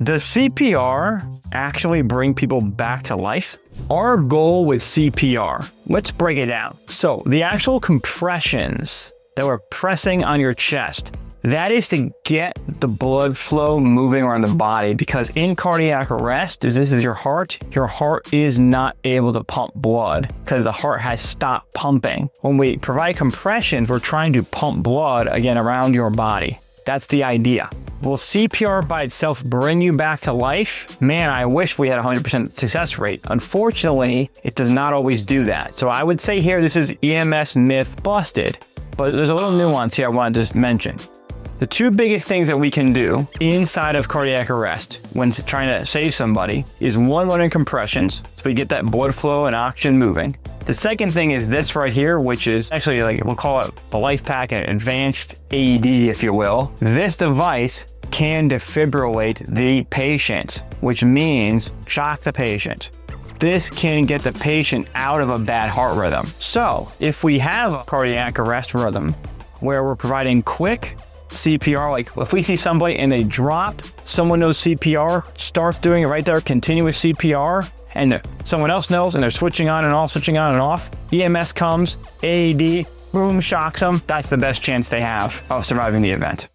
Does CPR actually bring people back to life? Our goal with CPR, let's break it down. So, the actual compressions that we're pressing on your chest, that is to get the blood flow moving around the body because in cardiac arrest, if this is your heart, your heart is not able to pump blood because the heart has stopped pumping. When we provide compressions, we're trying to pump blood again around your body. That's the idea. Will CPR by itself bring you back to life? Man, I wish we had a 100% success rate. Unfortunately, it does not always do that. So I would say here, this is EMS myth busted. But there's a little nuance here I want to just mention. The two biggest things that we can do inside of cardiac arrest when trying to save somebody is one, running compressions, so we get that blood flow and oxygen moving. The second thing is this right here, which is actually like, we'll call it the LifePak, an advanced AED, if you will. This device can defibrillate the patient, which means shock the patient. This can get the patient out of a bad heart rhythm. So if we have a cardiac arrest rhythm where we're providing quick CPR. Like if we see somebody and they drop, someone knows CPR, starts doing it right there, continuous CPR, and someone else knows and they're switching on and off, switching on and off. EMS comes, AED, boom, shocks them. That's the best chance they have of surviving the event.